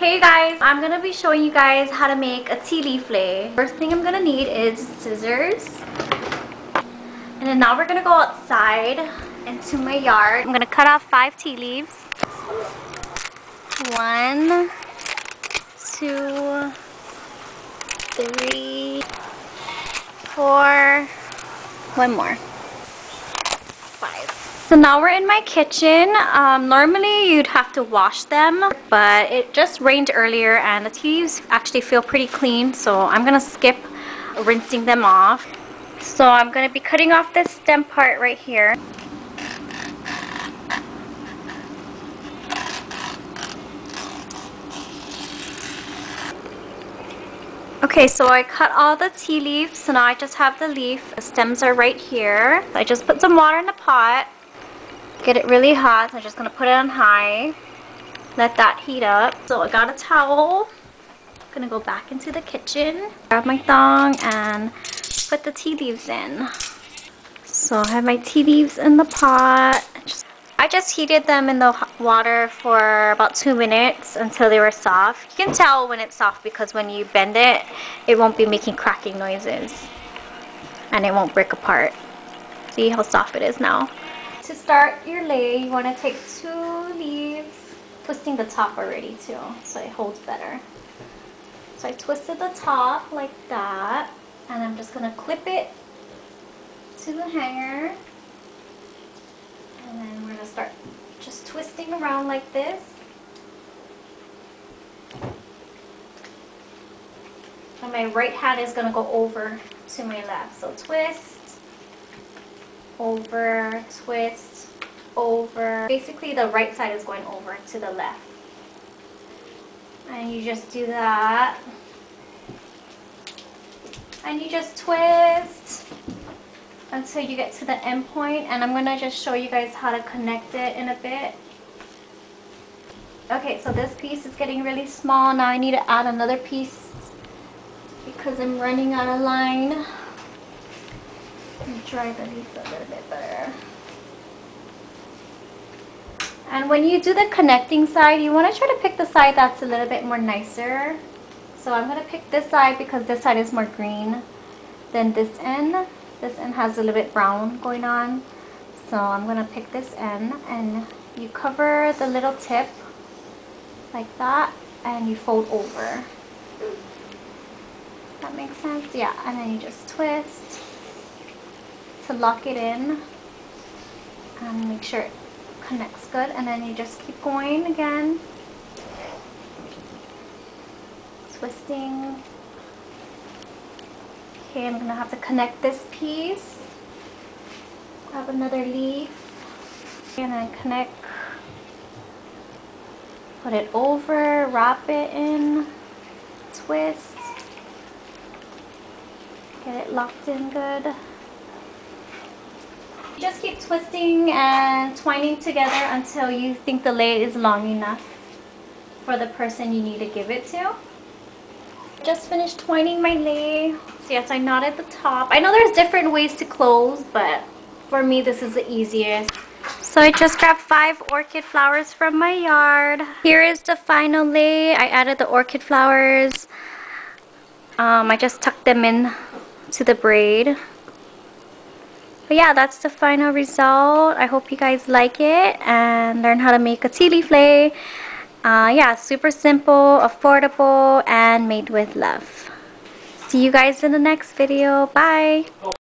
Hey guys, I'm gonna be showing you guys how to make a ti leaf lei. First thing I'm gonna need is scissors. And then now we're gonna go outside into my yard. I'm gonna cut off five ti leaves. One, two, three, four, one more. So now we're in my kitchen. Um, normally you'd have to wash them, but it just rained earlier and the teas actually feel pretty clean. So I'm gonna skip rinsing them off. So I'm gonna be cutting off this stem part right here. Okay, so I cut all the ti leaves, so now I just have the leaf. The stems are right here. I just put some water in the pot get it really hot. I'm just going to put it on high. Let that heat up. So I got a towel. I'm going to go back into the kitchen. Grab my thong and put the ti leaves in. So I have my ti leaves in the pot. I just heated them in the water for about two minutes until they were soft. You can tell when it's soft because when you bend it, it won't be making cracking noises. And it won't break apart. See how soft it is now to start your lei, you want to take two leaves, twisting the top already too, so it holds better. So I twisted the top like that, and I'm just going to clip it to the hanger. And then we're going to start just twisting around like this. And my right hand is going to go over to my left. So twist, over, twist, over. Basically the right side is going over to the left. And you just do that. And you just twist until you get to the end point and I'm going to just show you guys how to connect it in a bit. Okay, so this piece is getting really small. Now I need to add another piece because I'm running out of line dry the leaf a little bit better. And when you do the connecting side, you want to try to pick the side that's a little bit more nicer. So I'm going to pick this side because this side is more green than this end. This end has a little bit brown going on. So I'm going to pick this end and you cover the little tip like that and you fold over. That makes sense? Yeah, and then you just twist to lock it in and make sure it connects good and then you just keep going again. Twisting. Okay I'm gonna have to connect this piece. Have another leaf. And then connect. Put it over wrap it in twist. Get it locked in good just keep twisting and twining together until you think the lei is long enough for the person you need to give it to. Just finished twining my lei. So yes, I knotted the top. I know there's different ways to close, but for me this is the easiest. So I just grabbed five orchid flowers from my yard. Here is the final lei. I added the orchid flowers. Um, I just tucked them in to the braid. But yeah, that's the final result. I hope you guys like it and learn how to make a ti leaf. Uh, yeah, super simple, affordable, and made with love. See you guys in the next video. Bye!